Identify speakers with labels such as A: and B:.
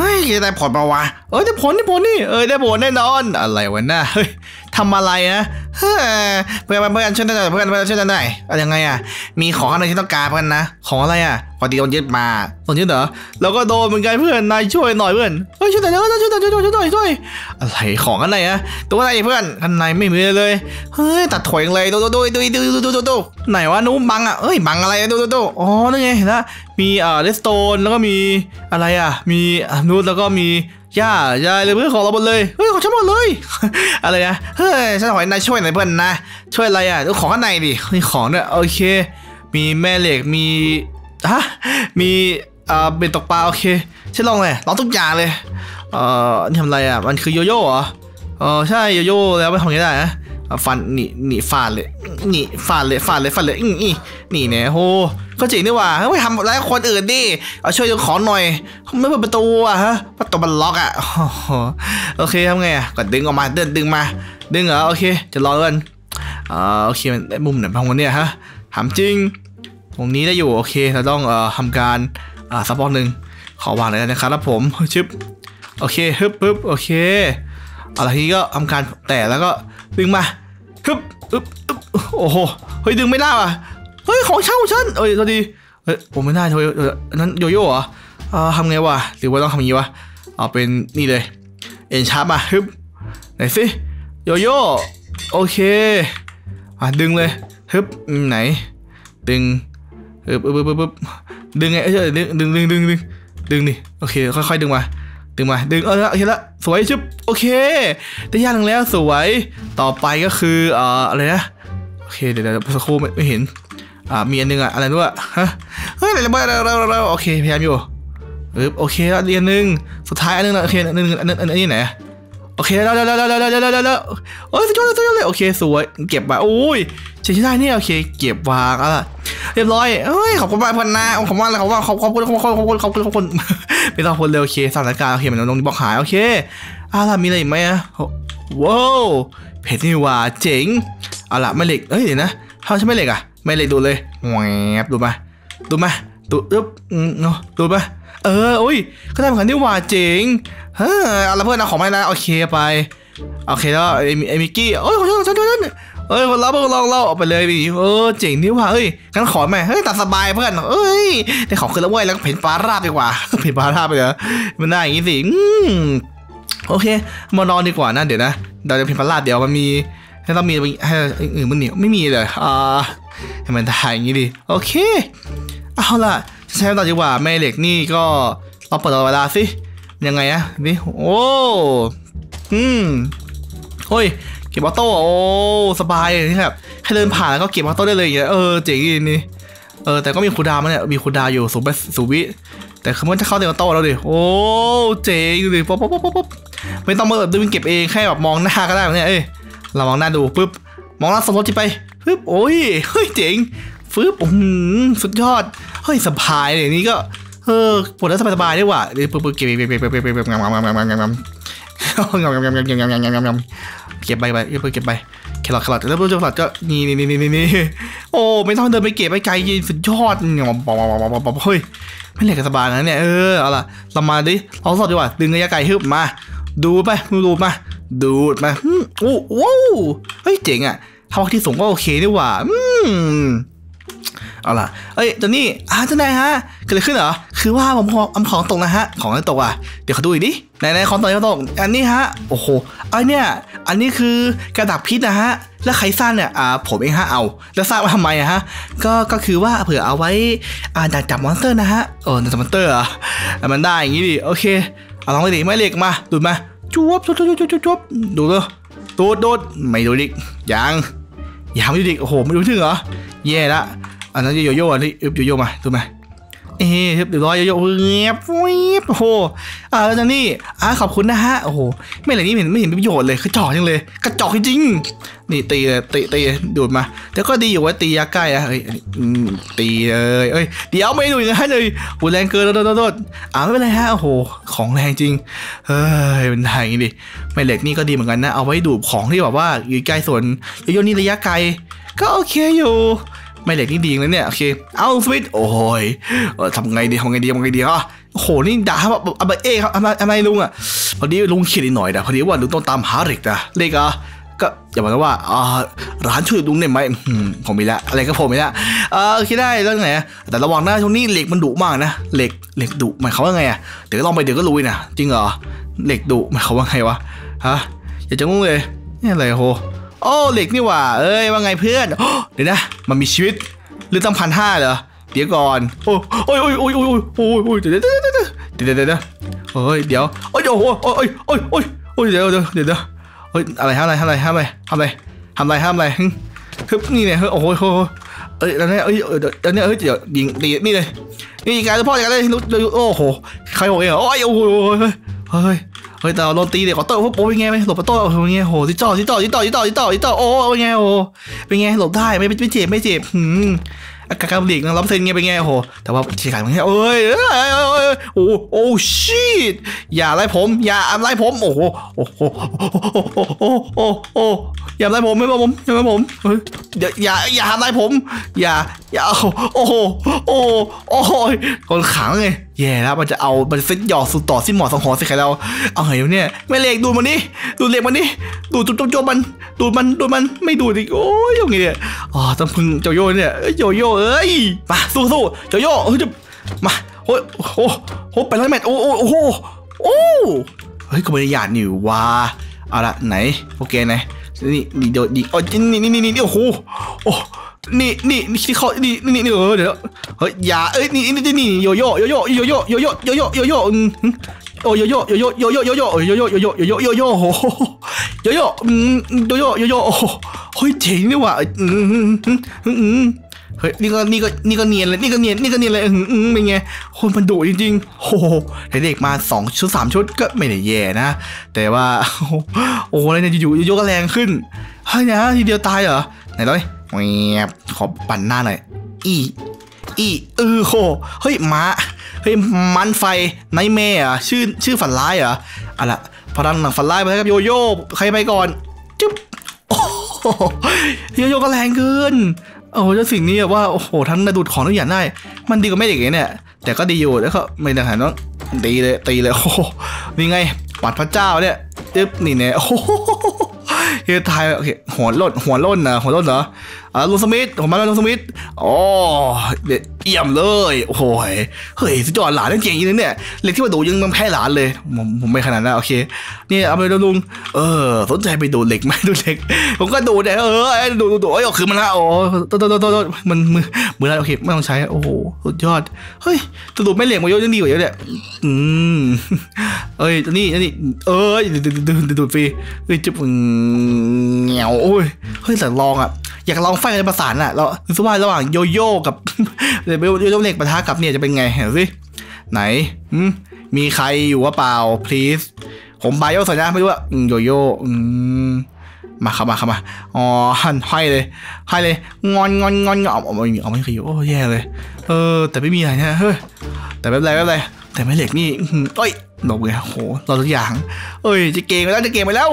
A: เฮ้ยได้ผลมาวะเออได้ผลได้ผลนี่เออได้ผลแน่นอน อะไรวะน่าเฮ้ยทำอะไรนะเพื่อนเพื่อนช่วยหน่อยเพื่อนเพื่อนช่วยหน่อยอะไรยังไงอะ มีของอะไรที่ต้องการเพื่อนนะ ของอะไรอะพอดีโดนยึดมาโดนยึดเหรอแล้วก็โดนเหมือนกันเพื่อนนายช่วยหน่อยเพื่อนเฮ้ยช่วยหน่อยช่วยหน่อยช่วยหน่อยช่วยหน่อยช่วยอะไรของอะไรอะตัวอะไรเพื่อนข้างในไม่มีเลยเฮ้ยตัดถอยเลยดูดูดูดูดูดูดูดูไหนวะนุ้มบังอะเอ้ยบังอะไรดูดูดูอ๋อนั่นไงนะมีเอ่อเลสโตนแล้วก็มีอะไรอะ มีนูมแล้วก็มี ย่าย่าเลยเพื่อนของเราหมดเลยเฮ้ยของฉันหมดเลย อะไรนะเฮ้ยฉันขอให้นายช่วยหน่อยเพื่อนนะช่วยอะไรอะเอาของข้างในดิมีของเนี่ยโอเค มีแม่เหล็กมีฮะมีอ่าเบ็ดตกปลาโอเคฉันลองเลยลองทุกอย่างเลยเอ่อทำอะไรอะมันคือโยโย่เหรอเออใช่โยโย่แล้วไปทำยังไงได้นะ ฟันหนีหนีฟาดเลยหนีฟาดเลยฟาดเลยฟาดเลยอีนี่หนีเนี่ยโหเขาจริงนี่ว่าเฮ้ยทำอะไรคนอื่นดิเอาช่วยยกของหน่อยไม่เปิดประตูอะฮะประตูมันล็อกอะโอเคทำไงอะก็ดึงออกมาเดินดึงมา ดึงเหรอโอเค จะรอเกันอ่าโอเคมันได้มุมไหนบ้างวะเนี่ยฮะถามจริง ตรงนี้ได้อยู่โอเคเราต้องเอ่อทำการอ่าซัพพอร์ตหนึ่งขอวางเลยนะครับผมชึบโอเคฮึบฮึบโอเคเอาละทีนี้ก็ทำการแต่แล้วก็ดึงมา ฮึบอึบอึบโอ้โห เฮ้ยดึงไม่ได้ว่ะ เฮ้ยของเช่าฉันเอ้ยสวัสดีเฮ้ยผมไม่ได้เธอนั้นโยโย่เหรออ่าทำไงวะ หรือว่าต้องทำอย่างนี้วะ เอาเป็นนี่เลย เอ็นชาร์ปมาฮึบไหนสิ โยโย่โอเค อะดึงเลยฮึบไหน ดึงฮึบอึ๊บอึ๊บอึ๊บดึงไงเอ้ยดึงดึงดึงดึงดึงดึงดิ โอเค ค่อยๆดึงมา ดึงมาดึงเออโอเคละสวยชุบโอเคได้ยากหนึ่งแล้วสวยต่อไปก็คือเอ่ออะไรนะโอเคเดี๋ยวเดี๋ยวสักครู่ไม่เห็นอ่ามีอันนึงอะอะไรด้วยฮะเฮ้ยอะไรบ้างเราโอเคพยายามอยู่โอเคแล้รียนหนึ่งสุดท้ายอันนึงโอเคอันนึงอันนึงอันนี้ไหนโอเคแล้วแล้วแล้วแล้วแล้วแล้วโอ้ยสุดยอดสุดยอดเลยโอเคสวยเก็บมาโอ้ยใช้ได้เนี่ยโอเคเก็บวางอะเรียบร้อยเฮ้ยขอบคุณมากพันนาขอบคุณมากเลยอบคุขอบคุณขอบคุณขอบคุณขอบคุณขอบคุณ ไม่ต้องคนเลยโอเคสถานการณ์โอเคเหมือนน้องบอกหายโอเคอ่าล่ะมีอะไรอีกไหมอะว้าวเพชรนี่ว่าเจ๋งเอาล่ะไม่เหล็กเอ้ยเดี๋ยวนะเขาใช่ไม่เหล็กอะไม่เหล็กดูเลยแหวบดูมาดูมาดูอึ๊บเนาะดูมาเอออุ้ยก็ได้เหมือนกันนี่ว่าเจ๋งเฮ้ยเอาล่ะเพื่อนเอาของไปนะโอเคไปโอเคแล้วไอ้มิกกี้โอ้ยขอโทษขอโทษ เอ้ยคนเราพวงเราเราออกไปเลยพี่เออเจ๋งนี่ว่าเฮ้ยกันขอไหมเฮ้ยตัดสบายเพื่อนเอ้ยได้ขอขึ้นแล้วเว้ยแล้วเพ่นปลาราบดีกว่าเพ่นปลาราบไปเลยมันได้อย่างนี้สิโอเคมานอนดีกว่านะเดี๋ยวนะเราจะเพ่นปลาราบเดี๋ยวมันมีให้เรามีให้อื่นมันเหนียวไม่มีเลยอ่าให้มันได้อย่างนี้ดิโอเคเอาล่ะใช้เวลาดีกว่าแม่เหล็กนี่ก็เราเปิดเวลาสิยังไงอะนี่โอ้อืมเฮ้ย เก็บออโต้โอ้สบายเลยที่แบบแค่เดินผ่านแล้วก็เก็บออโต้ได้เลยอย่างเงี้ยเออเจ๋งดีนี่เออแต่ก็มีคูดามันเนี่ยมีคูดาอยู่สูบไปสูวิแต่คือมันจะเข้าเต็มออโต้แล้วดิโอ้เจ๋งดิป๊อปป๊อปป๊อปป๊อปไม่ต้องมาเอิบดึงเก็บเองแค่แบบมองหน้าก็ได้เนี่ยเอ้ยเรามองหน้าดูปุ๊บมองหน้าสมรสจิไปปึ๊บโอ้ยเฮ้ยเจ๋งฟึบอืมสุดยอดเฮ้ยสบายเลยนี่ก็เออปวดแล้วสบายๆได้ว่ะปึ๊บปึ๊บเก็บเก็บเก็บเก็บเก็บเก็บงามงามงามงามงามงามงามงามงามงามงาม เก็บใบไปเก็บใบแครอทแครอทแล้วพวกแครอทก็นี่นี่นี่นี่นี่โอ้ไม่ต้องเดินไปเก็บไปไกลสุดยอดเงี้ยบ๊อบบ๊เฮ้ยไม่เหล็กสบายนะเนี่ยเออเอาล่ะเรามาดิเราสดดีกว่าดึงระยะไกลฮึบมา ดูไปดูมา ดูดมาโอ้โหเฮ้ยเจ๋งอะถ้าวักที่สูงก็โอเคดีกว่าอืม เอาล่ะ เอ้ยเจนนี่อ่าเจ้านายฮะเกิดอะไรขึ้นเหรอ คือว่าผมของอำของตกนะฮะ ของอะไรตกอะ เดี๋ยวเขาดูอีกดิไหนไหนของตกอะไรตก อันนี้ฮะ โอ้โหไอนเนี่ย อันนี้คือกับดักพิษนะฮะ แล้วใครสร้างเนี่ย อ่า ผมเองฮะ เอา แล้วสร้างมาทำไมอะฮะ ก็ ก็คือว่าเผื่อเอาไว้ อ่าดักจับ monster นะฮะเออดักจับ monster อะมันได้อย่างงี้ดิ โอเค เอาลองไปดิแม่เหล็กมา ดูดมาจวบจวบจวบจวบจวบจวบดูเลยดูดดูดไม่ดูดิยังยังไม่ดูดิโอ้โห ไม่ดูถึงเหรอ แย่ละ อันนั้นโยโย่อันนี้อึบโยโย่มาดูกไหมเอ๊ะเรียบร้อยโยโย่เงียบวิบโอ้โหอ่าแล้วจันนี่อ่าขอบคุณนะฮะโอ้โหไม่อะไรนี่เห็นไม่เห็นประโยชน์เลยกระจอกจังเลย กระจอกจริงๆนี่ตีเลยตีตีดูดมาแต่ก็ดีอยู่ว่าตียาใกล้อะเอ้ยตีเลยเอ้ยเดี๋ยวไม่ดูนั้นเลยโหแรงเกินโดดโดดอ่าไม่เป็นไรฮะโอ้โหของแรงจริงเฮ้ยเป็นไงดิไม่เหล็กนี่ก็ดีเหมือนกันนะเอาไว้ดูดของที่แบบว่าอยู่ใกล้ส่วนโยโย่นี่ระยะไกลก็โอเคอยู่ ไม่เหล็กนี่ดีเลยเนี่ยโอเคเอาสวิตโอ้ยทำไงดีทำไงดีทำไงดีอะโอ้โหนี่ด่าแบบอะไรเอ๊ครับอะไรอะไรลุงอะพอดีลุงเขียนหน่อยนะพอดีว่าลุงต้องตามหาเหล็กนะเหล็กอะก็อย่าบอกนะว่าร้านช่วยลุงได้ไหมผมมีละอะไรก็ผมมีละเออคิดได้เรื่องไหนแต่ระวังนะช่วงนี้เหล็กมันดุมากนะเหล็กเหล็กดุหมายความว่าไงอะเดี๋ยวก็ลองไปเดี๋ยวก็รู้นะจริงเหรอเหล็กดุหมายความว่าไงวะฮะอย่าจะงงเลยนี่อะไรโห โอ้เหล็กนี่หว่า เอ้ยว่าไงเพื่อนเดี๋ยวนะ มันมีชีวิตหรือตั้งพันห้าเหรอเดี๋ยวก่อน โอ้โอ้ยโอ้ยโอ้ยโอ้ยโอ้ยโอ้ยเดี๋ยวเดี๋ยวเดี๋ยวเดี๋ยวเดี๋ยวเฮ้ยเดี๋ยวโอ้ยโอ้โหโอ้ยโอ้ยโอ้ยโอ้ยเดี๋ยวเดี๋ยวเดี๋ยวเดี๋ยวเฮ้ยอะไรทำอะไรทำอะไรทำอะไรทำอะไรทำอะไรทำอะไรฮึฮึบนี่เนี่ยเฮ้ยโอ้โหโอ้โหเอ้ยแล้วเนี่ยเอ้ยเดี๋ยวเนี่ยเฮ้ยเดี๋ยวยิงดีนี่เลยนี่การพ่ออย่างเลยโอ้โหใครโอ้ยโอ้ยโอ้โหเฮ้ยเฮ้ย เฮ้ยแต่เราโดนตีเด็กขอโต้โอ้เป็นไงไหมหลบประตูเป็นไงโหที่จ่อที่จ่อที่จ่อที่จ่อที่จ่อที่จ่อโอ้เป็นไงโอ้เป็นไงหลบได้ไม่ไม่เจ็บไม่เจ็บหืมอากาศหลีกนะรับเซนไงเป็นไงโอ้โหแต่ว่าชีการมันแค่เอ้ยเอ้ยเอ้ยเอ้ยโอ้โอ้ชิตอย่าไล่ผม อย่าไล่ผมโอ้โหโอ้โหโอ้โหโอ้โหอย่าไล่ผมไม่ว่าผมอย่าไล่ผมเฮ้ยอย่าอย่าอย่าไล่ผม อย่าอย่าโอ้โหโอ้โหโอ้โหคนขังเลย แย่แล้วมันจะเอามันเซ็ตหยอกสุดต่อสิหมอสังหรณ์สิใครเราเอาไงเนี่ยไม่เล็กดูมันนี่ดูเล็กมันนี่ดูจุ๊บจุ๊บมันดูมันดูมันไม่ดูดิโอ้ยยังไงเนี่ยอ๋อต้องพึ่งโจโย่เนี่ยเอ้ยโจโย่เอ้ยมาสู้สู้โจโย่เฮ้ยจะมาโอ้ยโอ้โหไปร้อยเมตรโอ้โอ้โอ้โหโอ้เฮ้ยก็ไม่ได้หยาดนี่ว่าเอาละไหนโอเคไหนนี่นี่เดี๋ยวดิโอ้ยนี่นี่นี่นี่โอ้โหโอ้ นี่นี่นี่ที่เขานี่นี่นี่เออเดี๋ยวเฮ้ยอย่าเอ้ยนี่นี่นี่โยโย่โยโย่โยโย่โยโย่โยโย่โยโย่โอ้โยโย่โยโย่โยโย่โยโย่โยโย่โยโย่โยโย่โยโย่โหโยโย่โยโย่โยโย่โอ้เฮ้ยเจ๋งนี่ว่ะเฮ้ยนี่ก็นี่ก็นี่ก็เนียนเลยนี่ก็เนียนนี่ก็เนียนเลยอืมอืมเป็นไงคนมันดุจริงๆโอ้โหเด็กมาสองชุดสามชุดก็ไม่ได้แย่นะ แต่ว่า โอ้โหอะไรเนี่ยอยู่ๆโยก็แรงขึ้นเฮ้ยนะทีเดียวตายเหรอไหนเลย ขอปั่นหน้าหน่อย อีอีเออโหเฮ้ยม้าเฮ้ยมันไฟไนเมย์อะชื่อชื่อฝันร้ายเหรออะละพลังหนังฝันร้ายไปครับโยโย่ใครไปก่อนจุ๊บโอ้โหโยโย่ก็แรงเกินโอ้โหเจ้าสิ่งนี้แบบว่าโอ้โหทั้งกระดูดของทุกอย่างได้ มันดีกว่าแม่เด็กเนี่ยแต่ก็ดีอยู่แล้วก็ไม่ได้หันต้องตีเลยตีเลยโอ้โหนี่ไงปัดพระเจ้าเนี่ยจึ๊บนี่เนี่ยโอ้ เฮียทายโอเคหัวล่นหัวล่นนะหัวล่นเหรออ่าลุงสมิธผมมาแล้วลุงสมิธโอ้เอี่ยมเลย โอ้โหเฮ้ยสุดยอดหลานนั่นเก่งจริงเนี่ยเล็กที่มาดูยังมันแพ้หลานเลย ผมผมไม่ขนาดนั้นโอเคนี่เอาไปดูลุงเออสนใจไปดูเหล็กไหมดูเหล็ก ผมก็ดูเนี่ยเออดูดูดูเอ้ยคืนมาแล้วโอ้โตโตโตโตมันมือมือล้วโอเคไม่ต้องใช้โอ้โหสุดยอดเฮ้ยสรุปไม่เหล็กมาเยอะยังดีกว่าเยอะเนี่ยอืมเอ้ยนี่นี่เอ้ยดูดูดูดูฟรีเอ้ยจุ๊บเงี้ยวโอ้ยเฮ้ยแต่ลองอะ อยากลองไฟกันประสานอะ เราคือว่าระหว่างโยโย่กับเดี๋ยวโยโย่เหล็กปะทะกับเนี่ยจะเป็นไงเห็นสิไหนมีใครอยู่ว่าเปล่า please ผมบายโยสัญญาไม่รู้ว่าโยโย่มาเข้ามาเข้ามาอ๋อหันให้เลยให้เลย งอนงอนงอนงอนเอาไม่เอาไม่เคยอยู่โอ้แย่เลย เออ แต่ไม่มีอะไรนะเฮ้ยแต่ไม่เป็นไรไม่เป็นไรแต่ไม่เหล็กนี่เอ้ยหลบไงโหเราทุกอย่าง เอ้ยจะเกงไปแล้วจะเกงไปแล้ว